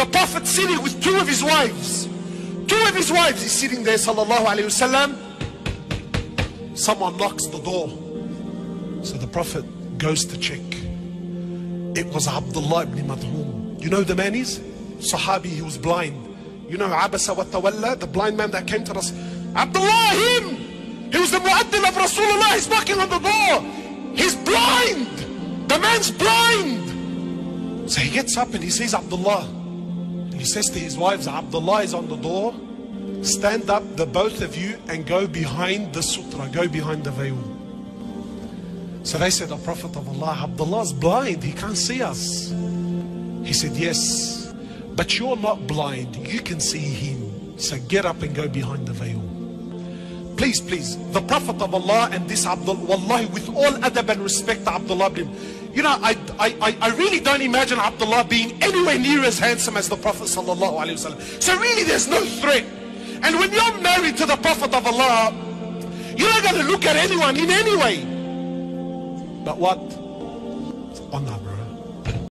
the Prophet sitting with two of his wives. Two of his wives. is sitting there, sallallahu alayhi wasallam. Someone knocks the door. So the Prophet goes to check. It was Abdullah ibn Maktum. You know the man is? Sahabi, he was blind. You know Abasa wa Tawalla, the blind man that came to us. Abdullah, him! He was the muaddin of Rasulullah. He's knocking on the door. He's blind. The man's blind. So he gets up and he says, Abdullah. He says to his wives, Abdullah is on the door. Stand up, the both of you, and go behind the sutra, go behind the veil. So they said, the Prophet of Allah, Abdullah is blind, he can't see us. He said, Yes, but you're not blind, you can see him. So get up and go behind the veil. Please, please, the Prophet of Allah and this Abdullah, wallahi, with all adab and respect to Abdullah ibn, you know, I, I, I really don't imagine Abdullah being anywhere near as handsome as the Prophet sallallahu alaihi wasallam. So really there's no threat. And when you're married to the Prophet of Allah, you're not going to look at anyone in any way. But what? Honor, bro.